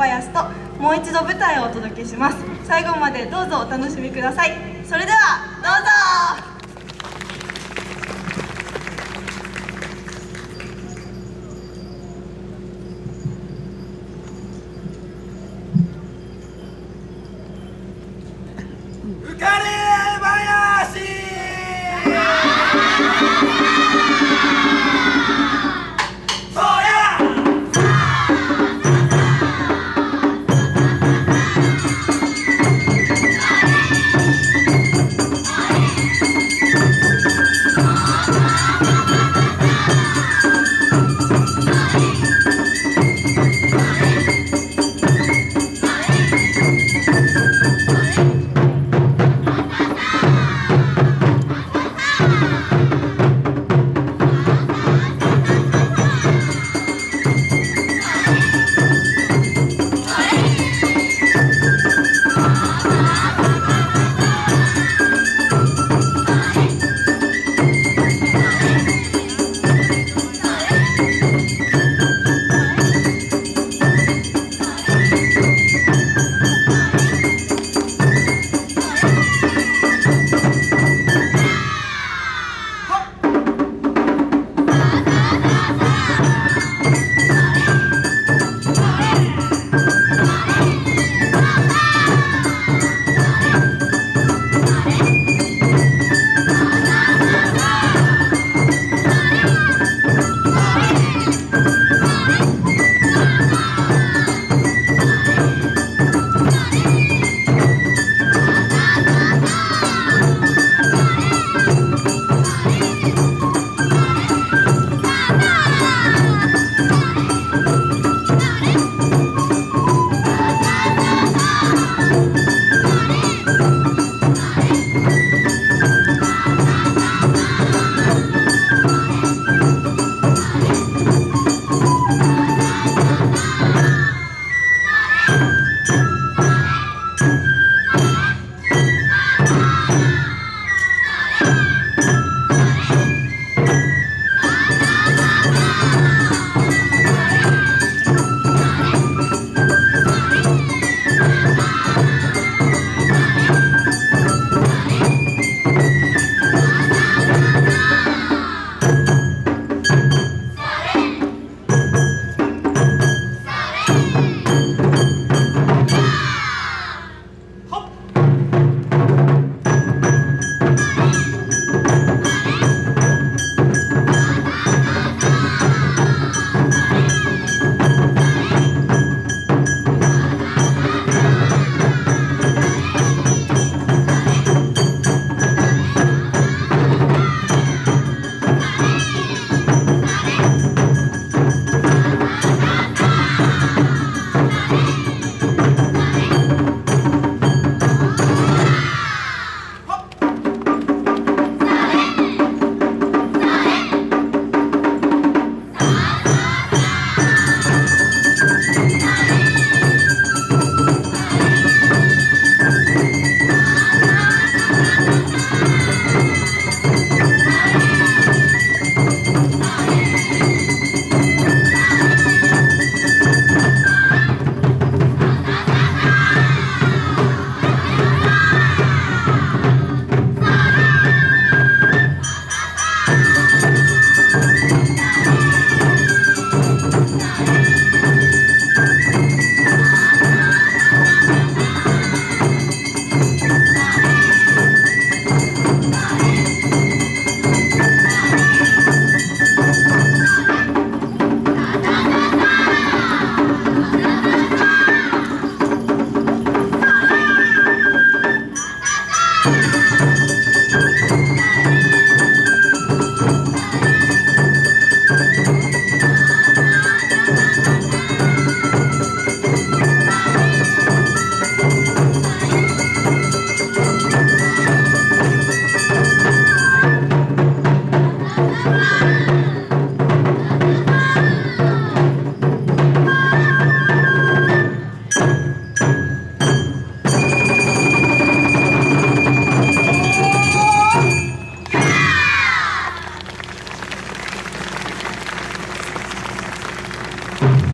林ともう一度舞台をお届けします。最後までどうぞお楽しみください。それではどうぞ。浮かれ